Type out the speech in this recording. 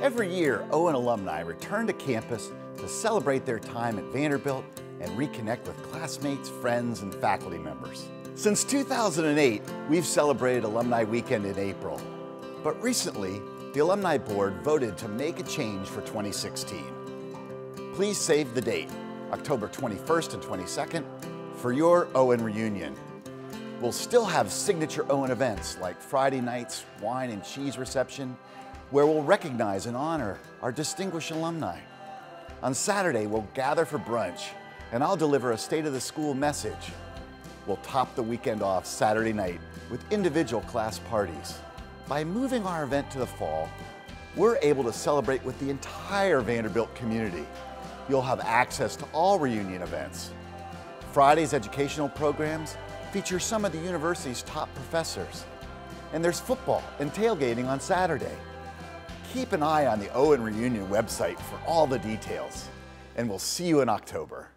Every year, Owen alumni return to campus to celebrate their time at Vanderbilt and reconnect with classmates, friends, and faculty members. Since 2008, we've celebrated Alumni Weekend in April. But recently, the Alumni Board voted to make a change for 2016. Please save the date, October 21st and 22nd, for your Owen reunion. We'll still have signature Owen events like Friday night's wine and cheese reception where we'll recognize and honor our distinguished alumni. On Saturday, we'll gather for brunch, and I'll deliver a state of the school message. We'll top the weekend off Saturday night with individual class parties. By moving our event to the fall, we're able to celebrate with the entire Vanderbilt community. You'll have access to all reunion events. Friday's educational programs feature some of the university's top professors. And there's football and tailgating on Saturday. Keep an eye on the Owen Reunion website for all the details, and we'll see you in October.